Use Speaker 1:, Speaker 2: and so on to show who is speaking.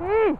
Speaker 1: うん。